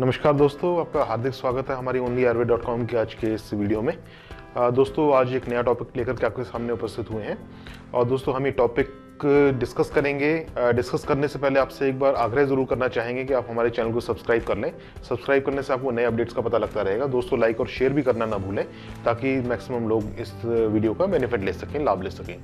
नमस्कार दोस्तों, आपका हार्दिक स्वागत है हमारी ओनली आरवे डॉट कॉम की आज के इस वीडियो में। दोस्तों, आज एक नया टॉपिक लेकर के आपके सामने उपस्थित हुए हैं। और दोस्तों, हम ये टॉपिक डिस्कस करेंगे। डिस्कस करने से पहले आपसे एक बार आग्रह ज़रूर करना चाहेंगे कि आप हमारे चैनल को सब्सक्राइब कर लें। सब्सक्राइब करने से आपको नए अपडेट्स का पता लगता रहेगा। दोस्तों लाइक और शेयर भी करना ना भूलें, ताकि मैक्सिमम लोग इस वीडियो का बेनिफिट ले सकें, लाभ ले सकें।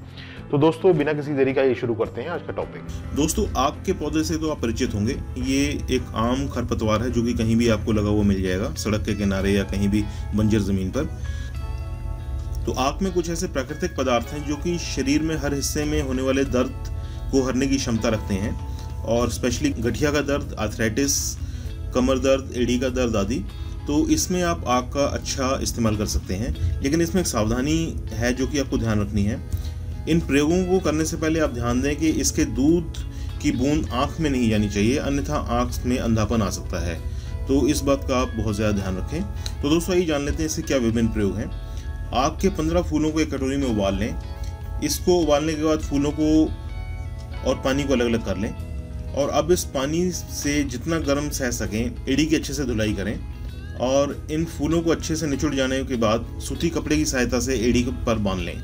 तो दोस्तों, बिना किसी देरी का ये शुरू करते हैं आज का टॉपिक दोस्तों आग के पौधे से तो आप परिचित होंगे। ये एक आम खरपतवार है, जो कि कहीं भी आपको लगा हुआ मिल जाएगा, सड़क के किनारे या कहीं भी बंजर ज़मीन पर। तो आँख में कुछ ऐसे प्राकृतिक पदार्थ हैं जो कि शरीर में हर हिस्से में होने वाले दर्द को हरने की क्षमता रखते हैं और स्पेशली गठिया का दर्द आर्थराइटिस कमर दर्द, एडी का दर्द आदि। तो इसमें आप आग का अच्छा इस्तेमाल कर सकते हैं, लेकिन इसमें एक सावधानी है जो कि आपको ध्यान रखनी है। इन प्रयोगों को करने से पहले आप ध्यान दें कि इसके दूध की बूंद आँख में नहीं जानी चाहिए, अन्यथा आँख में अंधापन आ सकता है। तो इस बात का आप बहुत ज़्यादा ध्यान रखें। तो दोस्तों, आइए जान लेते हैं इससे क्या विभिन्न प्रयोग हैं। आग के पंद्रह फूलों को एक कटोरी में उबाल लें। इसको उबालने के बाद फूलों को और पानी को अलग अलग कर लें। और अब इस पानी से जितना गर्म सह सकें, एड़ी की अच्छे से धुलाई करें। और इन फूलों को अच्छे से निचुड़ जाने के बाद सूती कपड़े की सहायता से एड़ी पर बाँध लें।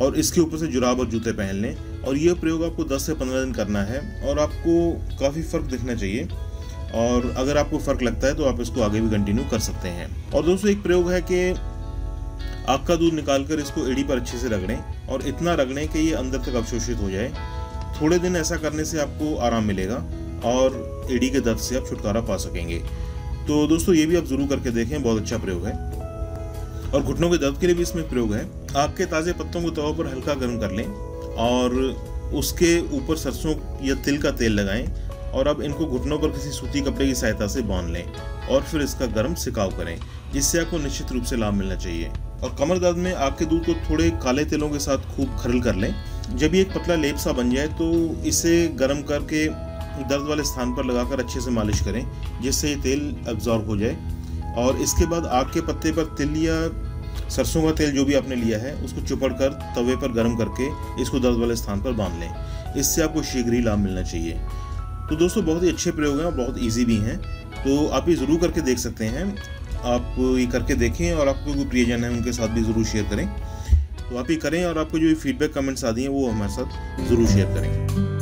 और इसके ऊपर से जुराब और जूते पहन लें। और यह प्रयोग आपको 10 से 15 दिन करना है और आपको काफ़ी फ़र्क दिखना चाहिए। और अगर आपको फ़र्क लगता है तो आप इसको आगे भी कंटिन्यू कर सकते हैं। और दोस्तों, एक प्रयोग है कि आग का दूध निकालकर इसको एड़ी पर अच्छे से रगड़ें और इतना रगड़ें कि ये अंदर तक अवशोषित हो जाए। थोड़े दिन ऐसा करने से आपको आराम मिलेगा और एडी के दर्द से आप छुटकारा पा सकेंगे। तो दोस्तों, ये भी आप ज़रूर करके देखें, बहुत अच्छा प्रयोग है। और घुटनों के दर्द के लिए भी इसमें प्रयोग है। आग के ताज़े पत्तों को तवा पर हल्का गर्म कर लें और उसके ऊपर सरसों या तिल का तेल लगाएँ और अब इनको घुटनों पर किसी सूती कपड़े की सहायता से बाँध लें और फिर इसका गर्म सिकाव करें। जिससे आपको निश्चित रूप से लाभ मिलना चाहिए। और कमर दर्द में आग के दूध को थोड़े काले तेलों के साथ खूब खरल कर लें। जब ये एक पतला लेप सा बन जाए तो इसे गर्म करके दर्द वाले स्थान पर लगाकर अच्छे से मालिश करें, जिससे ये तेल एब्जॉर्ब हो जाए। और इसके बाद आग के पत्ते पर तिल या सरसों का तेल जो भी आपने लिया है, उसको चुपड़ कर तवे पर गर्म करके इसको दर्द वाले स्थान पर बाँध लें। इससे आपको शीघ्र ही लाभ मिलना चाहिए। तो दोस्तों, बहुत ही अच्छे प्रयोग हैं और बहुत ईजी भी हैं। तो आप ये ज़रूर करके देख सकते हैं। आप ये करके देखें और आपको कोई प्रियजन है, उनके साथ भी ज़रूर शेयर करें। तो आप ये करें और आपको जो फीडबैक कमेंट्स आती हैं, वो हमारे साथ ज़रूर शेयर करें।